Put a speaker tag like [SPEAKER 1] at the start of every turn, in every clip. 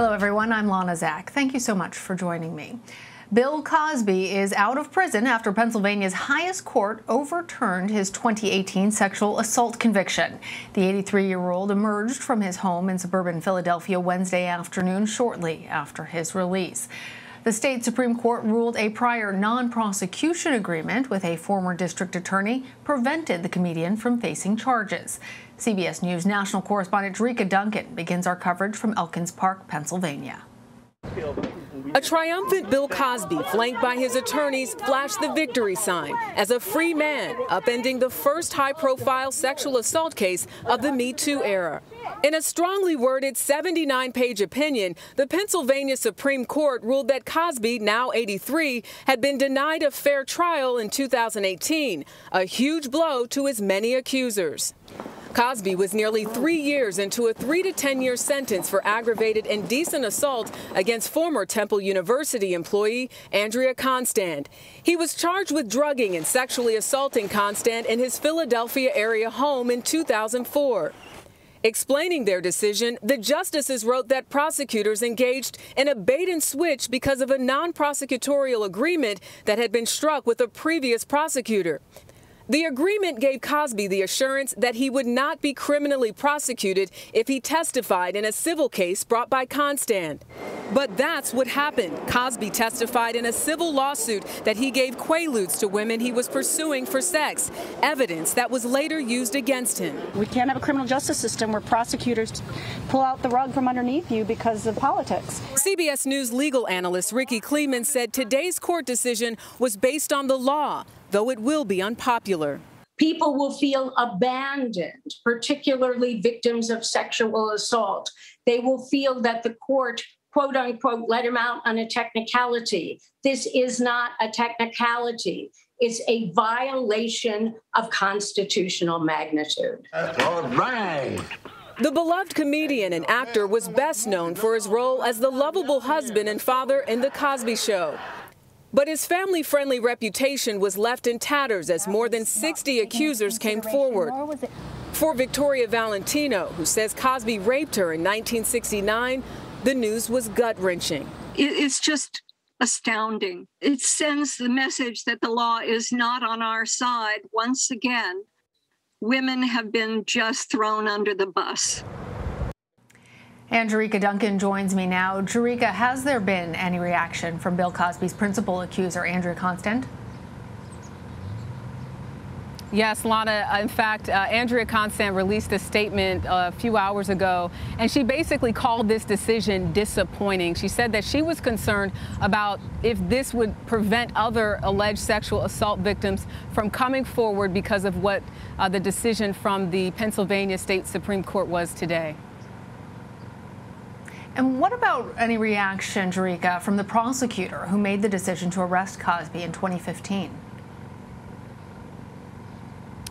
[SPEAKER 1] Hello, everyone. I'm Lana Zak. Thank you so much for joining me. Bill Cosby is out of prison after Pennsylvania's highest court overturned his 2018 sexual assault conviction. The 83 year old emerged from his home in suburban Philadelphia Wednesday afternoon, shortly after his release. The state Supreme Court ruled a prior non prosecution agreement with a former district attorney prevented the comedian from facing charges. CBS News national correspondent Jericka Duncan begins our coverage from Elkins Park, Pennsylvania.
[SPEAKER 2] A triumphant Bill Cosby, flanked by his attorneys, flashed the victory sign as a free man, upending the first high profile sexual assault case of the Me Too era. In a strongly worded 79 page opinion, the Pennsylvania Supreme Court ruled that Cosby, now 83, had been denied a fair trial in 2018, a huge blow to his many accusers. Cosby was nearly three years into a three to 10 year sentence for aggravated indecent assault against former Temple University employee Andrea Constand. He was charged with drugging and sexually assaulting Constand in his Philadelphia area home in 2004. Explaining their decision, the justices wrote that prosecutors engaged in a bait and switch because of a non prosecutorial agreement that had been struck with a previous prosecutor. The agreement gave Cosby the assurance that he would not be criminally prosecuted if he testified in a civil case brought by Constand. But that's what happened. Cosby testified in a civil lawsuit that he gave quaaludes to women he was pursuing for sex, evidence that was later used against him.
[SPEAKER 3] We can't have a criminal justice system where prosecutors pull out the rug from underneath you because of politics.
[SPEAKER 2] CBS News legal analyst Rikki Klieman said today's court decision was based on the law, though it will be unpopular.
[SPEAKER 4] People will feel abandoned, particularly victims of sexual assault. They will feel that the court, quote unquote, let him out on a technicality. This is not a technicality. It's a violation of constitutional magnitude.
[SPEAKER 5] All right.
[SPEAKER 2] The beloved comedian and actor was best known for his role as the lovable husband and father in The Cosby Show. But his family friendly reputation was left in tatters as more than 60 accusers came forward. For Victoria Valentino, who says Cosby raped her in 1969, the news was gut wrenching.
[SPEAKER 6] It's just astounding. It sends the message that the law is not on our side once again. Women have been just thrown under the bus.
[SPEAKER 1] And Duncan joins me now. Jericka, has there been any reaction from Bill Cosby's principal accuser, Andrea Constand?
[SPEAKER 7] Yes, Lana. In fact, uh, Andrea Constand released a statement a few hours ago, and she basically called this decision disappointing. She said that she was concerned about if this would prevent other alleged sexual assault victims from coming forward because of what uh, the decision from the Pennsylvania State Supreme Court was today.
[SPEAKER 1] And what about any reaction, Jericka, from the prosecutor who made the decision to arrest Cosby in 2015?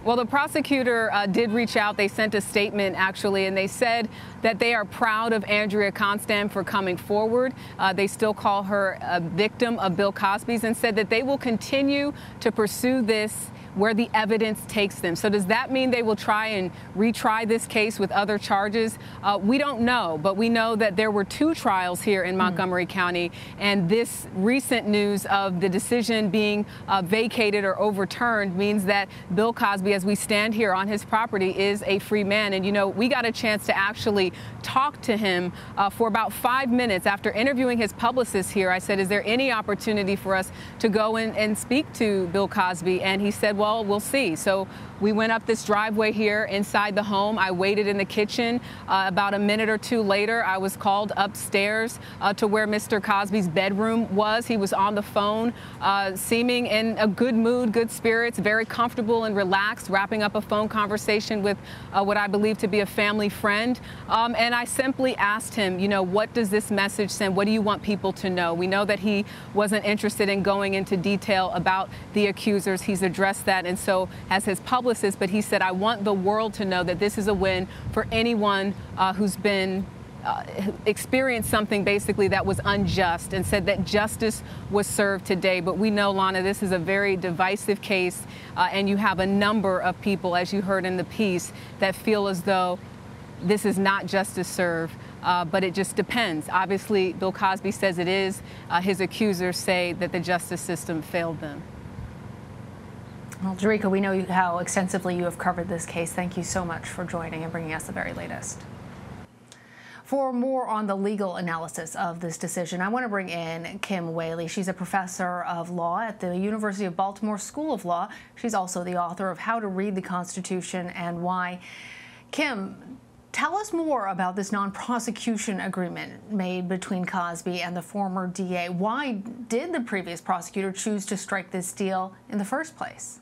[SPEAKER 7] Well, the prosecutor uh, did reach out. They sent a statement, actually, and they said that they are proud of Andrea Constand for coming forward. Uh, they still call her a victim of Bill Cosby's and said that they will continue to pursue this where the evidence takes them. So does that mean they will try and retry this case with other charges? Uh, we don't know, but we know that there were two trials here in hmm. Montgomery mm. County, and this recent news of the decision being uh, vacated or overturned means that Bill Cosby, as we stand here on his property, is a free man. And you know, we got a chance to actually talk to him uh, for about five minutes after interviewing his publicist here. I said, "Is there any opportunity for us to go in and speak to Bill Cosby?" And he said, "Well." well, see. So we went up this driveway here inside the home. I waited in the kitchen. Uh, about a minute or two later, I was called upstairs uh, to where Mr. Cosby's bedroom was. He was on the phone, uh, seeming in a good mood, good spirits, very comfortable and relaxed, wrapping up a phone conversation with uh, what I believe to be a family friend. Um, and I simply asked him, you know, what does this message send? What do you want people to know? We know that he wasn't interested in going into detail about the accusers. He's addressed that. And so, as his publicist, but he said, I want the world to know that this is a win for anyone uh, who's been uh, experienced something basically that was unjust and said that justice was served today. But we know, Lana, this is a very divisive case, uh, and you have a number of people, as you heard in the piece, that feel as though this is not justice served uh, but it just depends. Obviously, Bill Cosby says it is. Uh, his accusers say that the justice system failed them.
[SPEAKER 1] Well, Jericka, we know how extensively you have covered this case. Thank you so much for joining and bringing us the very latest. For more on the legal analysis of this decision, I want to bring in Kim Wehle. She's a professor of law at the University of Baltimore School of Law. She's also the author of How to Read the Constitution and Why. Kim, tell us more about this non prosecution agreement made between Cosby and the former DA. Why did the previous prosecutor choose to strike this deal in the first place?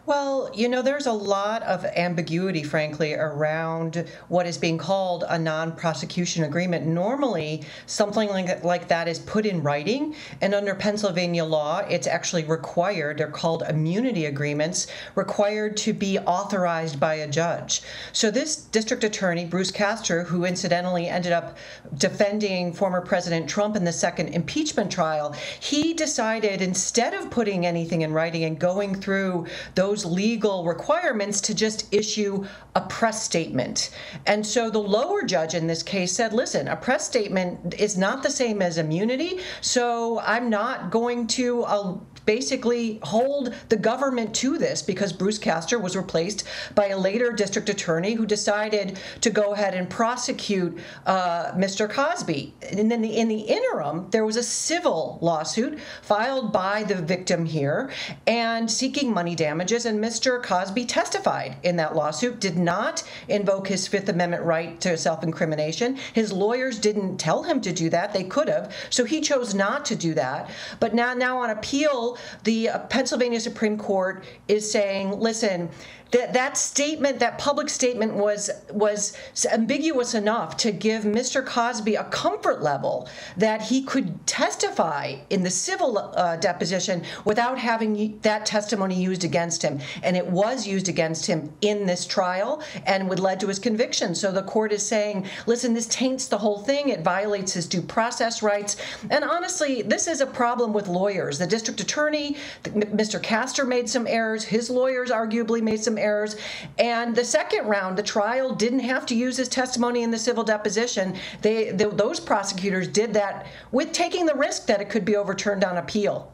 [SPEAKER 5] Well, you know, there's a lot of ambiguity, frankly, around what is being called a non prosecution agreement. Normally, something like, like that is put in writing, and under Pennsylvania law, it's actually required, they're called immunity agreements, required to be authorized by a judge. So, this district attorney, Bruce Castor, who incidentally ended up defending former President Trump in the second impeachment trial, he decided instead of putting anything in writing and going through those those legal requirements to just issue a press statement. And so the lower judge in this case said, listen, a press statement is not the same as immunity, so I'm not going to uh, basically hold the government to this because Bruce Castor was replaced by a later district attorney who decided to go ahead and prosecute uh, Mr. Cosby. And then the, in the interim, there was a civil lawsuit filed by the victim here and seeking money damages and Mr. Cosby testified in that lawsuit, did not invoke his Fifth Amendment right to self incrimination. His lawyers didn't tell him to do that. They could have. So he chose not to do that. But now, now on appeal, the Pennsylvania Supreme Court is saying, listen, that that statement, that public statement, was was ambiguous enough to give Mr. Cosby a comfort level that he could testify in the civil uh, deposition without having that testimony used against him, and it was used against him in this trial, and would led to his conviction. So the court is saying, listen, this taints the whole thing. It violates his due process rights, and honestly, this is a problem with lawyers. The district attorney, Mr. Castor, made some errors. His lawyers arguably made some errors. And the second round, the trial didn't have to use his testimony in the civil deposition. They, they those prosecutors did that with taking the risk that it could be overturned on appeal.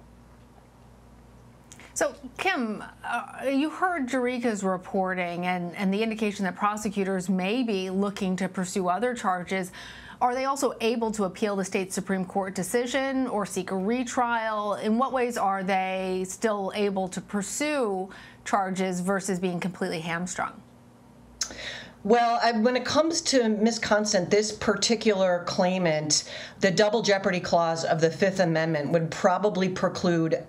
[SPEAKER 1] So, Kim, uh, you heard Jericka's reporting and, and the indication that prosecutors may be looking to pursue other charges. Are they also able to appeal the state Supreme Court decision or seek a retrial? In what ways are they still able to pursue charges versus being completely hamstrung?
[SPEAKER 5] Well, I, when it comes to Ms. Constand, this particular claimant, the double jeopardy clause of the Fifth Amendment would probably preclude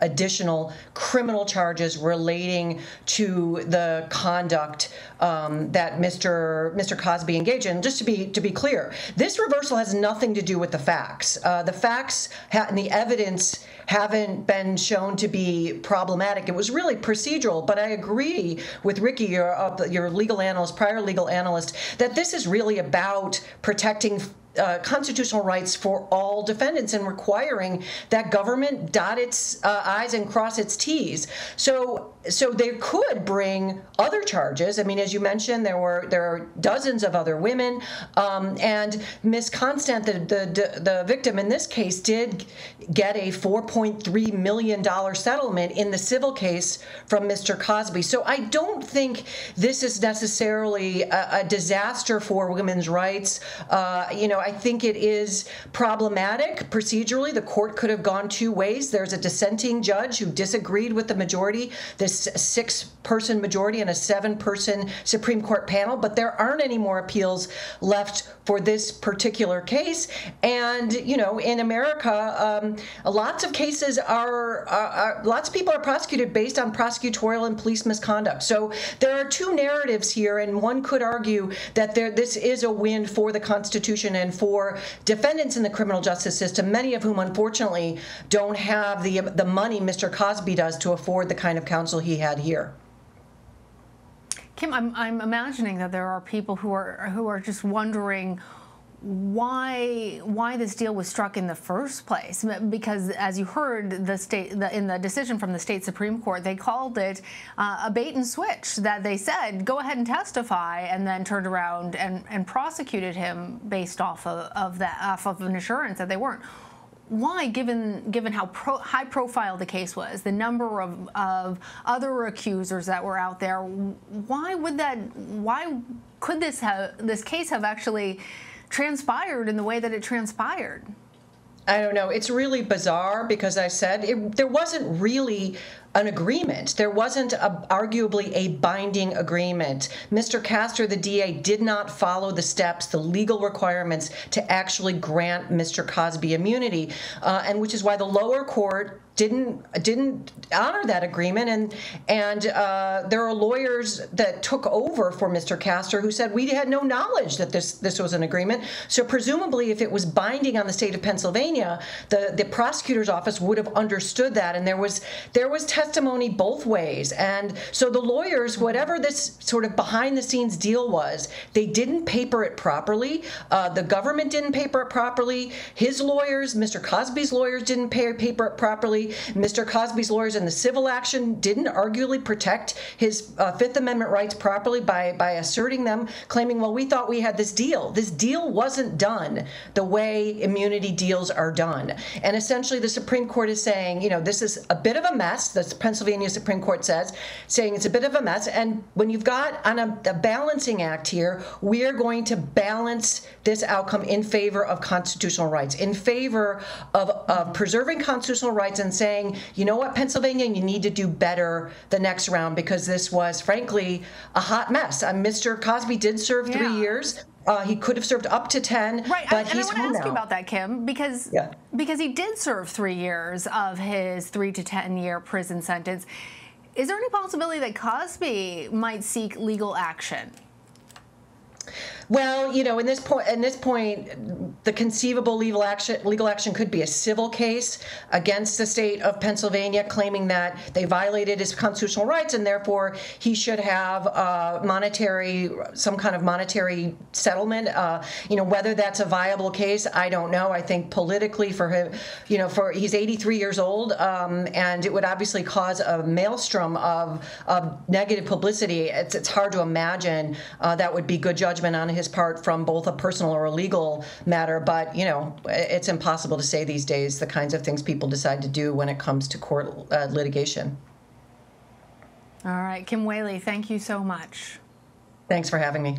[SPEAKER 5] additional criminal charges relating to the conduct um, that Mr. Mr. Cosby engaged in. Just to be to be clear, this reversal has nothing to do with the facts. Uh, the facts and the evidence haven't been shown to be problematic. It was really procedural, but I agree with Rikki, your uh, your legal analyst, prior legal analyst, that this is really about protecting uh, constitutional rights for all defendants and requiring that government dot its uh, I's and cross its T's. So, so they could bring other charges. I mean, as you mentioned, there were there are dozens of other women, um, and Miss Constand, the, the the victim in this case, did get a 4.3 million dollar settlement in the civil case from Mr. Cosby. So I don't think this is necessarily a, a disaster for women's rights. Uh, you know, I think it is problematic procedurally. The court could have gone two ways. There's a dissenting judge who disagreed with the majority, this six person majority and a seven person Supreme Court panel, but there aren't any more appeals left for this particular case. And, you know, in America, um, lots of cases are, are, are, lots of people are prosecuted based on prosecutorial and police misconduct. So there are two narratives here, and one could argue that there, this is a win for the Constitution and for defendants in the criminal justice system, many of whom unfortunately don't have the, the money Mr. Cosby does to afford the kind of counsel he had here.
[SPEAKER 1] Kim, I'm, I'm imagining that there are people who are who are just wondering why why this deal was struck in the first place because as you heard the state the, in the decision from the state supreme court they called it uh, a bait and switch that they said go ahead and testify and then turned around and, and prosecuted him based off of, of that off of an assurance that they weren't why, given given how pro, high profile the case was, the number of, of other accusers that were out there, why would that? Why could this have this case have actually transpired in the way that it transpired?
[SPEAKER 5] I don't know. It's really bizarre because I said it, there wasn't really an agreement. There wasn't a, arguably a binding agreement. Mr. Castor, the DA, did not follow the steps, the legal requirements to actually grant Mr. Cosby immunity, uh, and which is why the lower court didn't didn't honor that agreement and and uh, there are lawyers that took over for Mr. Castor who said we had no knowledge that this this was an agreement so presumably if it was binding on the state of Pennsylvania the the prosecutor's office would have understood that and there was there was testimony both ways and so the lawyers whatever this sort of behind the scenes deal was they didn't paper it properly uh, the government didn't paper it properly his lawyers Mr. Cosby's lawyers didn't pay, paper it properly Mr. Cosby's lawyers in the civil action didn't arguably protect his uh, Fifth Amendment rights properly by, by asserting them, claiming, well, we thought we had this deal. This deal wasn't done the way immunity deals are done. And essentially, the Supreme Court is saying, you know, this is a bit of a mess, the Pennsylvania Supreme Court says, saying it's a bit of a mess. And when you've got on a, a balancing act here, we are going to balance this outcome in favor of constitutional rights, in favor of, of preserving constitutional rights and saying, you know what, Pennsylvania, you need to do better the next round because this was, frankly, a hot mess. Uh, Mr. Cosby did serve yeah. three years. Uh, he could have served up to 10,
[SPEAKER 1] right.
[SPEAKER 5] but
[SPEAKER 1] and
[SPEAKER 5] he's
[SPEAKER 1] I want to ask
[SPEAKER 5] now.
[SPEAKER 1] you about that, Kim, because yeah. because he did serve three years of his three to 10 year prison sentence. Is there any possibility that Cosby might seek legal action?
[SPEAKER 5] Well, you know, in this point, in this point, the conceivable legal action legal action could be a civil case against the state of Pennsylvania, claiming that they violated his constitutional rights and therefore he should have a monetary, some kind of monetary settlement. Uh, you know, whether that's a viable case, I don't know. I think politically, for him, you know, for he's 83 years old, um, and it would obviously cause a maelstrom of, of negative publicity. It's it's hard to imagine uh, that would be good judgment on his part from both a personal or a legal matter. But, you know, it's impossible to say these days the kinds of things people decide to do when it comes to court uh, litigation.
[SPEAKER 1] All right. Kim Wehle, thank you so much.
[SPEAKER 5] Thanks for having me.